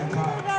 Amen.